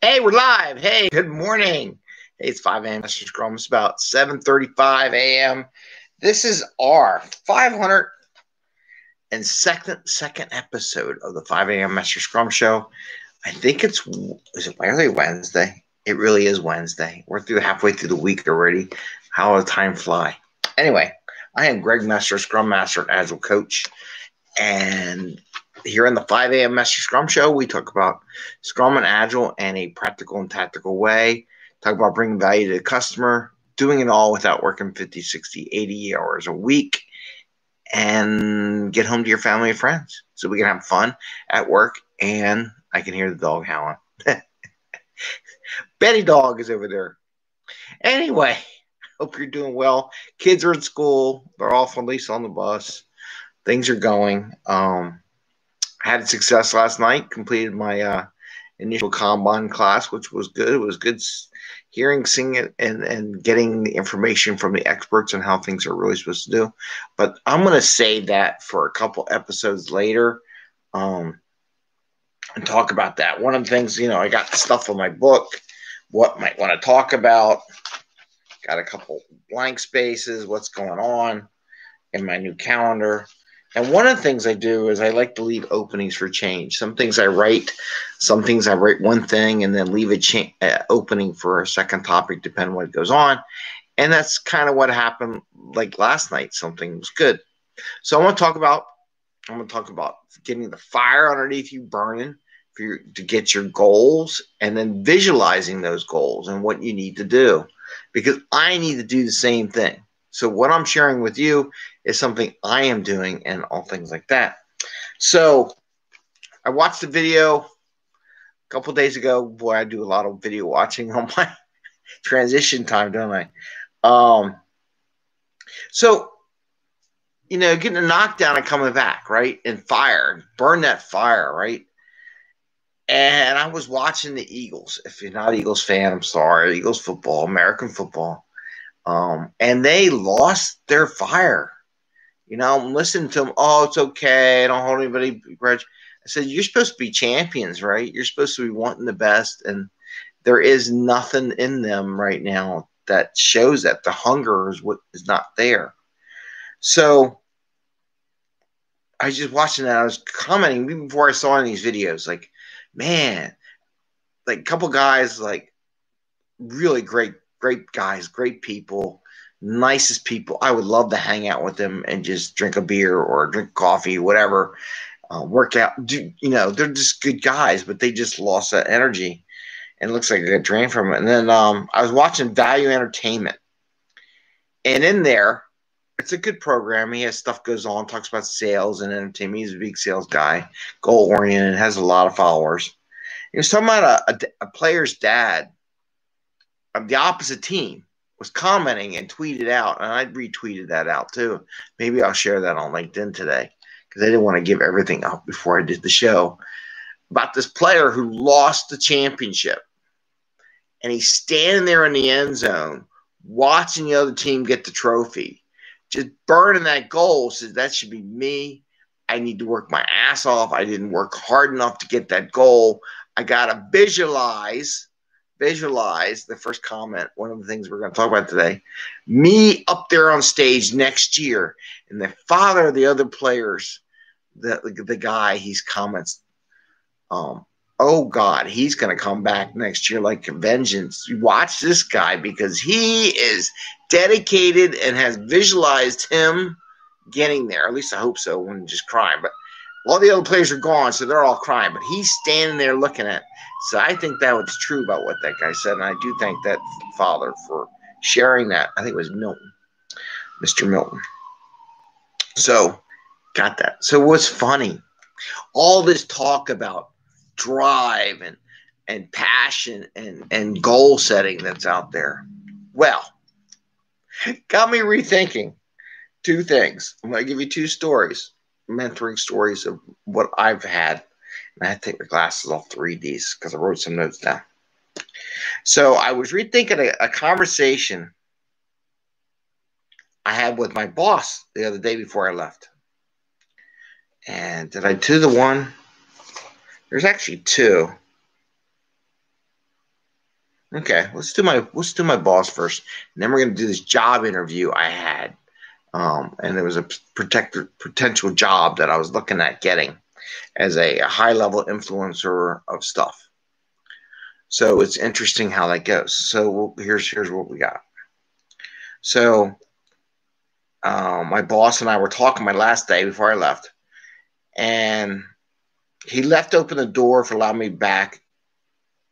Hey, we're live. Hey, good morning. Hey, it's 5 a.m. Mester Scrum. It's about 7.35 a.m. This is our 500 and second second episode of the 5 a.m. Mester Scrum Show. I think it's is it early Wednesday? It really is Wednesday. We're through halfway through the week already. How does time fly? Anyway, I am Greg Mester, Scrum Master Agile Coach. And here in the 5 a.m. Mester Scrum Show, we talk about Scrum and Agile in a practical and tactical way. Talk about bringing value to the customer, doing it all without working 50, 60, 80 hours a week, and get home to your family and friends so we can have fun at work. And I can hear the dog howling. Betty Dog is over there. Anyway, hope you're doing well. Kids are in school. They're off at least on the bus. Things are going. Um, had success last night. Completed my uh, initial Kanban class, which was good. It was good hearing, seeing it, and, and getting the information from the experts on how things are really supposed to do. But I'm going to save that for a couple episodes later um, and talk about that. One of the things, you know, I got stuff on my book, what might want to talk about. Got a couple blank spaces, what's going on in my new calendar. And one of the things I do is I like to leave openings for change. Some things I write, some things I write one thing and then leave a cha- uh, opening for a second topic, depending on what goes on. And that's kind of what happened. Like last night, something was good. So I want to talk about. I'm going to talk about getting the fire underneath you burning for your, to get your goals, and then visualizing those goals and what you need to do, because I need to do the same thing. So what I'm sharing with you is something I am doing and all things like that. So I watched the video a couple days ago. Boy, I do a lot of video watching on my transition time, don't I? Um, so you know, getting a knockdown and coming back, right? And fire, burn that fire, right? And I was watching the Eagles. If you're not Eagles fan, I'm sorry. Eagles football, American football. Um, and they lost their fire. You know, I'm listening to them. Oh, it's okay. I don't hold anybody grudge. I said, you're supposed to be champions, right? You're supposed to be wanting the best. And there is nothing in them right now that shows that the hunger is what is not there. So I was just watching that. I was commenting even before I saw any of these videos, like, man, like a couple guys, like really great great guys, great people, nicest people. I would love to hang out with them and just drink a beer or drink coffee, whatever. Uh, work out, do, you know, they're just good guys, but they just lost that energy, and looks like I got drained from it. And then um, I was watching Valuentainment, and in there, it's a good program. He has stuff goes on, talks about sales and entertainment. He's a big sales guy, goal oriented, has a lot of followers. He was talking about a, a, a player's dad of the opposite team was commenting and tweeted out, and I retweeted that out too. Maybe I'll share that on LinkedIn today because I didn't want to give everything up before I did the show about this player who lost the championship. And he's standing there in the end zone watching the other team get the trophy, just burning that goal. Says that should be me. I need to work my ass off. I didn't work hard enough to get that goal. I got to visualize visualize the first comment, one of the things we're going to talk about today, me up there on stage next year, and the father of the other players, the the guy, he's comments, um, oh God, he's going to come back next year like vengeance. Watch this guy because he is dedicated and has visualized him getting there. At least I hope so. When just crying, but all the other players are gone, so they're all crying, but he's standing there looking at. So I think that was true about what that guy said, and I do thank that father for sharing that. I think it was Milton, Mr. Milton. So got that. So what's funny? All this talk about drive and and passion and and goal setting that's out there. Well, got me rethinking two things. I'm going to give you two stories mentoring stories of what I've had. I had to take the glasses off to read these because I wrote some notes down. So I was rethinking a, a conversation I had with my boss the other day before I left. And did I do the one? There's actually two. Okay, let's do my let's do my boss first, and then we're gonna do this job interview I had, um, and there was a protector potential job that I was looking at getting as a, high level influencer of stuff. So it's interesting how that goes. So here's here's what we got. So um, my boss and I were talking my last day before I left, and he left open the door for allowing me back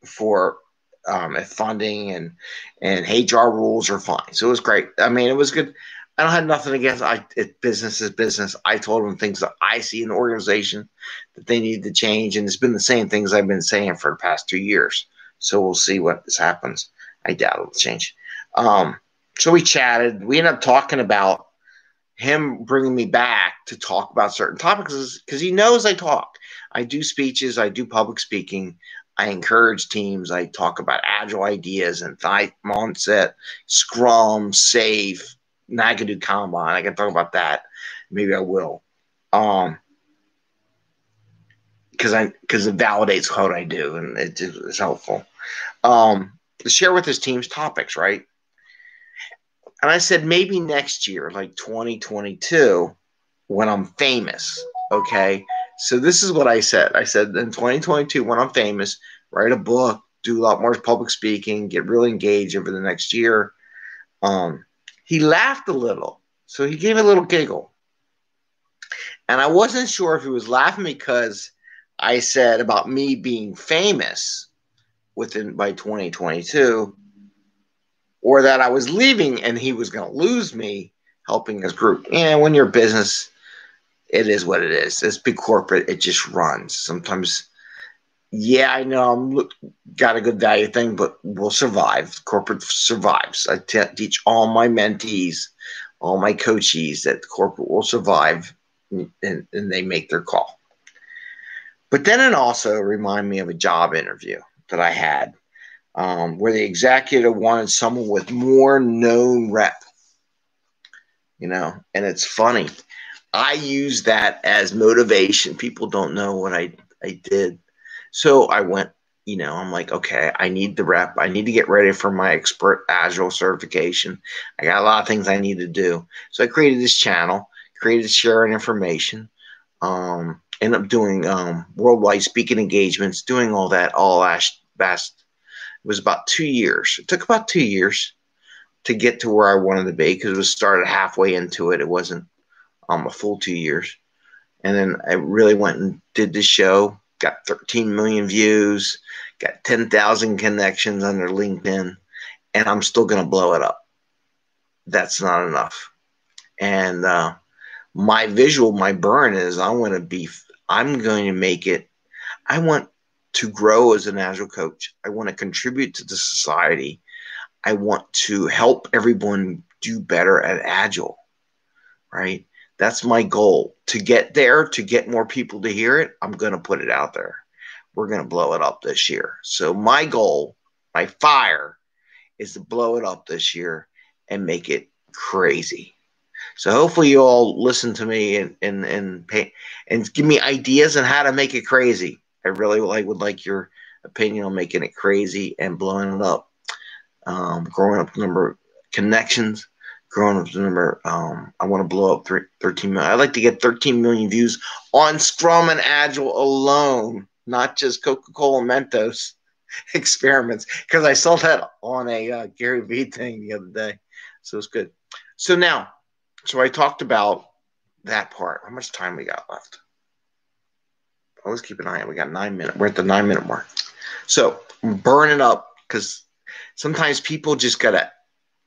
for um, funding and and HR rules are fine. So it was great. I mean, it was good. I don't have nothing against I it, business is business. I told them things that I see in the organization that they need to change, and it's been the same things I've been saying for the past two years. So we'll see what this happens. I doubt it'll change. Um, so we chatted. We ended up talking about him bringing me back to talk about certain topics because he knows I talk. I do speeches. I do public speaking. I encourage teams. I talk about agile ideas and mindset, Scrum, Safe. Now I can do Kanban. I can talk about that. Maybe I will. Um, because I because it validates what I do and it is helpful. Um, to share with his team's topics, right? And I said maybe next year, like 2022, when I'm famous. Okay, so this is what I said. I said in 2022, when I'm famous, write a book, do a lot more public speaking, get really engaged over the next year. Um, he laughed a little, so he gave a little giggle. And I wasn't sure if he was laughing because I said about me being famous within by 2022, or that I was leaving and he was going to lose me helping his group. And when you're business, it is what it is. It's big corporate. It just runs. Sometimes, yeah, I know I'm got a good value thing, but we'll survive. Corporate survives. I teach all my mentees, all my coachees that corporate will survive, and, and they make their call. But then it also reminded me of a job interview that I had um, where the executive wanted someone with more known rep. You know, and it's funny I use that as motivation. People don't know what I, I did. So I went, you know, I'm like, okay, I need the rep. I need to get ready for my expert agile certification. I got a lot of things I need to do. So I created this channel, created sharing information, um, ended up doing um, worldwide speaking engagements, doing all that all last, last, it was about two years. It took about two years to get to where I wanted to be because it was started halfway into it. It wasn't um, a full two years. And then I really went and did the show, got 13 million views, got 10,000 connections under LinkedIn, and I'm still going to blow it up. That's not enough. And uh, my visual, my burn is I want to be, I'm going to make it, I want to grow as an agile coach. I want to contribute to the society. I want to help everyone do better at agile, right? That's my goal to get there, to get more people to hear it. I'm going to put it out there. We're going to blow it up this year. So, my goal, my fire, is to blow it up this year and make it crazy. So, hopefully, you all listen to me and, and, and, pay, and give me ideas on how to make it crazy. I really like, would like your opinion on making it crazy and blowing it up. Um, growing up number connections growing up to number. Um, I want to blow up 13 million. I'd like to get 13 million views on Scrum and Agile alone, not just Coca Cola Mentos experiments, because I saw that on a uh, Gary Vee thing the other day. So it's good. So now, so I talked about that part. How much time we got left? Always keep an eye on. We got nine minutes. We're at the nine minute mark. So burn it up because sometimes people just gotta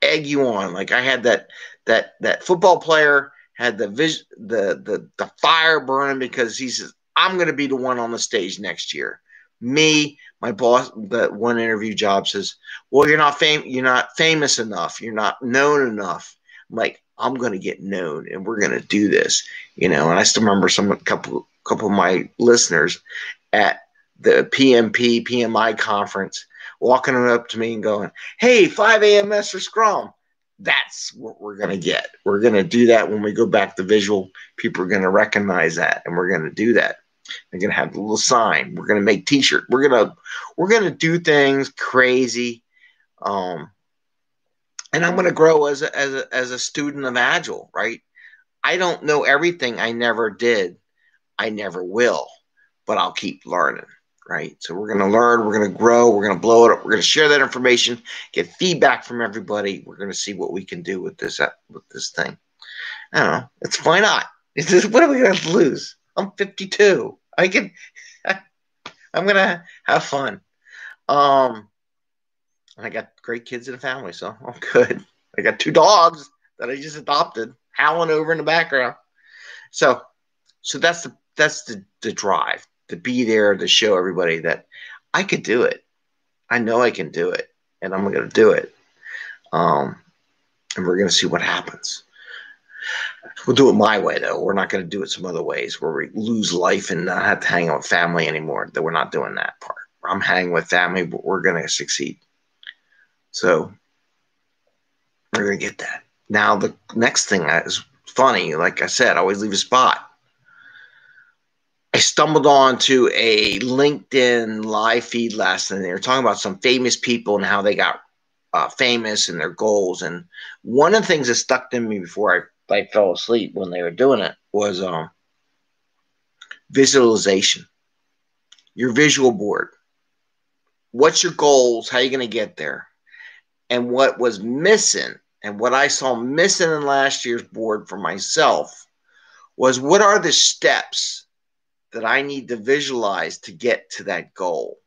egg you on. Like I had that that that football player had the vision, the the the fire burning because he says I'm going to be the one on the stage next year. Me, my boss, that one interview job says, "Well, you're not fam- you're not famous enough. You're not known enough." I'm like, "I'm going to get known, and we're going to do this." You know, and I still remember some couple couple of my listeners at the PMP PMI conference walking up to me and going, Hey, 5 a.m. Mester Scrum. That's what we're going to get. We're going to do that when we go back to visual. People are going to recognize that, and we're going to do that. We're going to have the little sign. We're going to make T-shirt. We're going to we're going to do things crazy. Um, and I'm going to grow as a, as a, as a student of Agile, right? I don't know everything. I never did. I never will, but I'll keep learning, right? So we're going to learn. We're going to grow. We're going to blow it up. We're going to share that information, get feedback from everybody. We're going to see what we can do with this uh, with this thing. I don't know. It's why not? It's just, what are we going to lose? I'm 52. I can. I'm going to have fun. Um, I got great kids in the family, so I'm good. I got two dogs that I just adopted, howling over in the background. So, so that's the that's the the drive to be there to show everybody that I could do it. I know I can do it, and I'm going to do it. Um, and we're going to see what happens. We'll do it my way, though. We're not going to do it some other ways where we lose life and not have to hang out with family anymore. That we're not doing that part. I'm hanging with family, but we're going to succeed. So we're going to get that. Now, the next thing is funny. Like I said, I always leave a spot. I stumbled onto a LinkedIn live feed last night. They were talking about some famous people and how they got uh, famous and their goals. And one of the things that stuck to me before I, I fell asleep when they were doing it was um, visualization. Your visual board. What's your goals? How are you going to get there? And what was missing, and what I saw missing in last year's board for myself, was what are the steps that I need to visualize to get to that goal?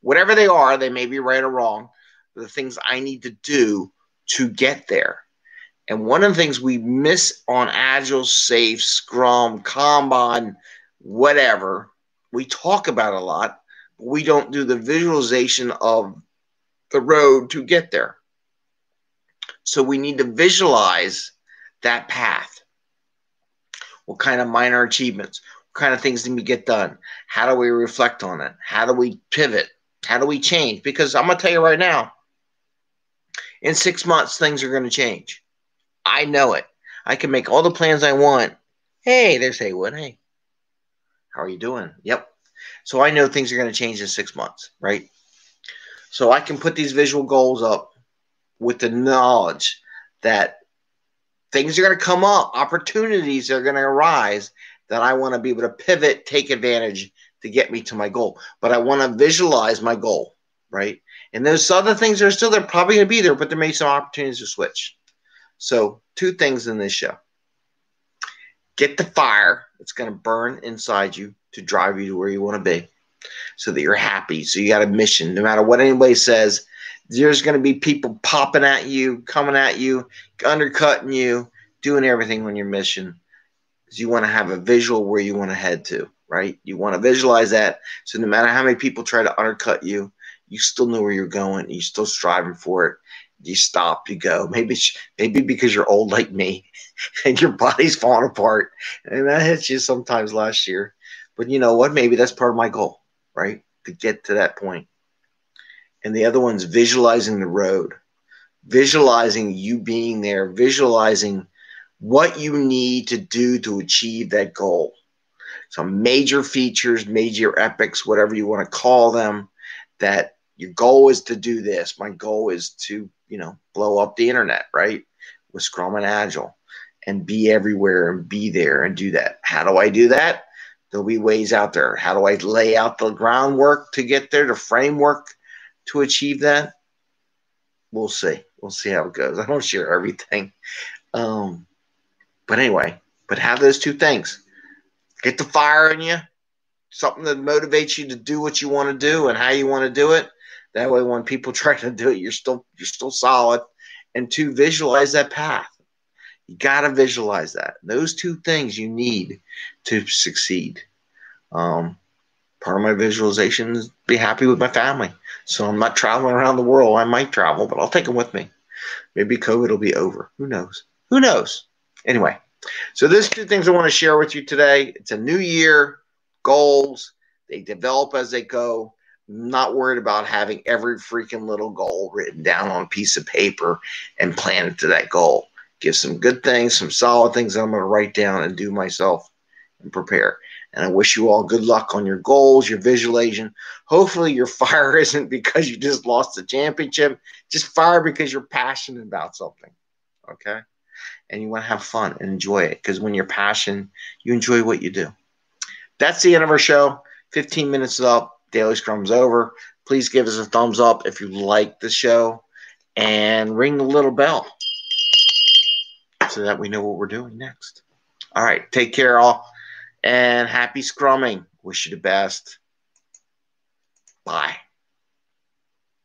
Whatever they are, they may be right or wrong, the things I need to do to get there. And one of the things we miss on Agile, Safe, Scrum, Kanban, whatever, we talk about a lot, but we don't do the visualization of the road to get there. So we need to visualize that path. What kind of minor achievements? Kind of things need to get done? How do we reflect on it? How do we pivot? How do we change? Because I'm going to tell you right now, in six months, things are going to change. I know it. I can make all the plans I want. Hey, there's Haywood. Hey, how are you doing? Yep. So I know things are going to change in six months, right? So I can put these visual goals up with the knowledge that things are going to come up, opportunities are going to arise that I want to be able to pivot, take advantage to get me to my goal. But I want to visualize my goal, right? And those other things are still there, probably going to be there, but there may be some opportunities to switch. So, two things in this show get the fire that's going to burn inside you to drive you to where you want to be so that you're happy. So you got a mission. No matter what anybody says, there's going to be people popping at you, coming at you, undercutting you, doing everything on your mission. Because you want to have a visual where you want to head to, right? You want to visualize that. So no matter how many people try to undercut you, you still know where you're going. You're still striving for it. You stop, you go. Maybe, maybe because you're old like me, and your body's falling apart, and that hits you sometimes last year. But you know what? Maybe that's part of my goal right? To get to that point. And the other one's visualizing the road, visualizing you being there, visualizing what you need to do to achieve that goal. Some major features, major epics, whatever you want to call them, that your goal is to do this. My goal is to, you know, blow up the internet, right? With Scrum and Agile and be everywhere and be there and do that. How do I do that? There'll be ways out there. How do I lay out the groundwork to get there, the framework to achieve that? We'll see. We'll see how it goes. I don't share everything. Um, but anyway, but have those two things. Get the fire in you, something that motivates you to do what you want to do and how you want to do it. That way when people try to do it, you're still you're still solid. And two, visualize that path. You got to visualize that. Those two things you need to succeed. Um, part of my visualization is be happy with my family. So I'm not traveling around the world. I might travel, but I'll take them with me. Maybe COVID will be over. Who knows? Who knows? Anyway, so there's two things I want to share with you today. It's a new year, goals. They develop as they go. I'm not worried about having every freaking little goal written down on a piece of paper and plan it to that goal give some good things, some solid things I'm going to write down and do myself and prepare. And I wish you all good luck on your goals, your visualization. Hopefully, your fire isn't because you just lost the championship. Just fire because you're passionate about something. Okay? And you want to have fun and enjoy it because when you're passionate, you enjoy what you do. That's the end of our show. 15 minutes is up. Daily Scrum's over. Please give us a thumbs up if you like the show and ring the little bell so that we know what we're doing next. All right. Take care, all. And happy scrumming. Wish you the best. Bye.